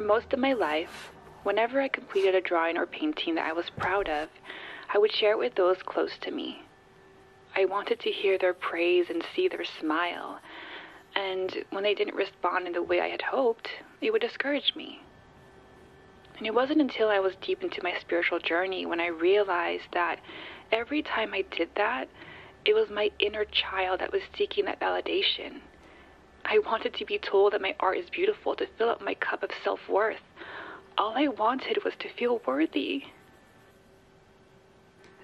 most of my life, whenever I completed a drawing or painting that I was proud of, I would share it with those close to me. I wanted to hear their praise and see their smile. And when they didn't respond in the way I had hoped, it would discourage me. And it wasn't until I was deep into my spiritual journey when I realized that every time I did that, it was my inner child that was seeking that validation. I wanted to be told that my art is beautiful, to fill up my cup of self worth. All I wanted was to feel worthy.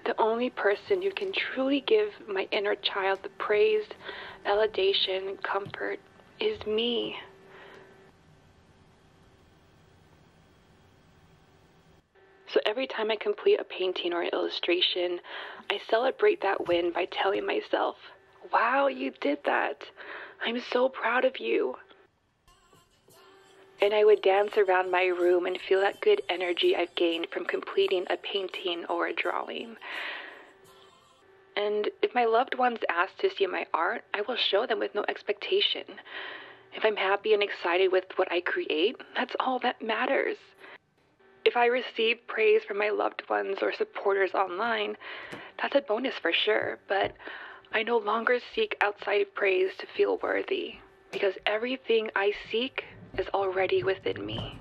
The only person who can truly give my inner child the praise, validation, and comfort is me. So every time I complete a painting or an illustration, I celebrate that win by telling myself, Wow, you did that. I'm so proud of you. And I would dance around my room and feel that good energy I've gained from completing a painting or a drawing. And if my loved ones ask to see my art, I will show them with no expectation. If I'm happy and excited with what I create, that's all that matters. If I receive praise from my loved ones or supporters online, that's a bonus for sure, but I no longer seek outside praise to feel worthy because everything I seek is already within me.